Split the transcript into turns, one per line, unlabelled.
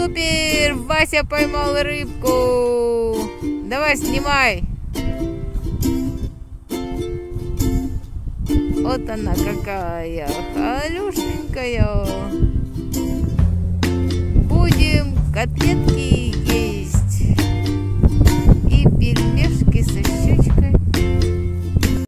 Супер! Вася поймал рыбку. Давай, снимай. Вот она какая, халюшенькая. Будем котлетки